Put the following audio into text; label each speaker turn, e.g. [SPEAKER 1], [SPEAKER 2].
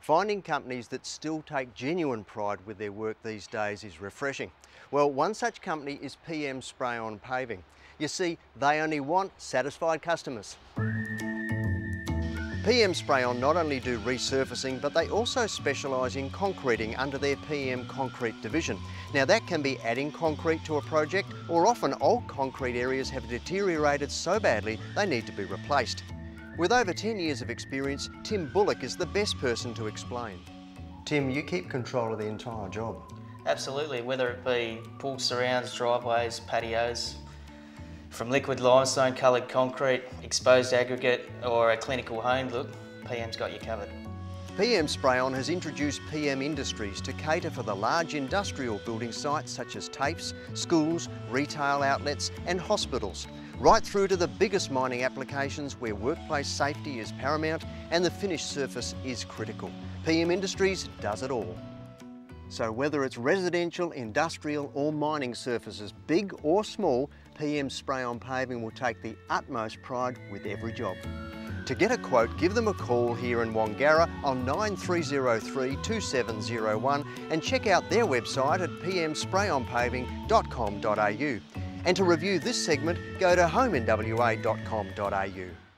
[SPEAKER 1] Finding companies that still take genuine pride with their work these days is refreshing. Well, one such company is PM Spray On Paving. You see, they only want satisfied customers. PM Spray On not only do resurfacing, but they also specialise in concreting under their PM Concrete division. Now that can be adding concrete to a project, or often old concrete areas have deteriorated so badly they need to be replaced. With over 10 years of experience, Tim Bullock is the best person to explain. Tim, you keep control of the entire job.
[SPEAKER 2] Absolutely, whether it be pool surrounds, driveways, patios, from liquid limestone coloured concrete, exposed aggregate or a clinical home look, PM's got you covered.
[SPEAKER 1] PM Spray On has introduced PM Industries to cater for the large industrial building sites such as TAFEs, schools, retail outlets and hospitals, right through to the biggest mining applications where workplace safety is paramount and the finished surface is critical. PM Industries does it all. So whether it's residential, industrial or mining surfaces, big or small, PM Spray On Paving will take the utmost pride with every job. To get a quote, give them a call here in Wangara on 9303 2701 and check out their website at pmsprayonpaving.com.au. And to review this segment, go to homeinwa.com.au.